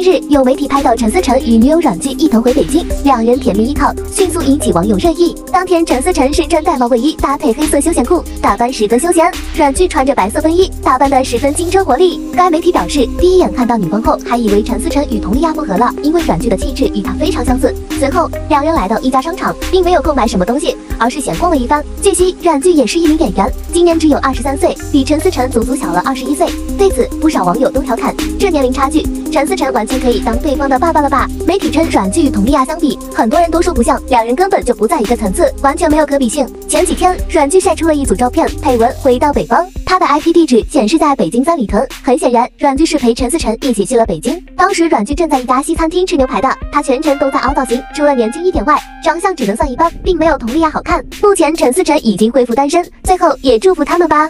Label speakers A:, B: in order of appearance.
A: 近日，有媒体拍到陈思诚与女友阮剧一同回北京，两人甜蜜依靠，迅速引起网友热议。当天，陈思诚身穿玳瑁卫衣，搭配黑色休闲裤，打扮十分休闲；阮剧穿着白色风衣，打扮得十分青春活力。该媒体表示，第一眼看到女方后，还以为陈思诚与佟丽娅复合了，因为阮剧的气质与她非常相似。随后，两人来到一家商场，并没有购买什么东西，而是闲逛了一番。据悉，阮剧也是一名演员，今年只有二十三岁，比陈思诚足足小了二十一岁。对此，不少网友都调侃，这年龄差距，陈思诚完全可以当对方的爸爸了吧？媒体称，阮剧与佟丽娅相比，很多人都说不像，两人根本就不在一个层次，完全没有可比性。前几天，阮剧晒出了一组照片，配文“回到北方”，他的 IP 地址显示在北京三里屯。很显然，阮剧是陪陈思诚一起去了北京。当时，阮剧正在一家西餐厅吃牛排的，他全程都在凹造型，除了年轻一点外，长相只能算一般，并没有佟丽娅好看。目前，陈思诚已经恢复单身，最后也祝福他们吧。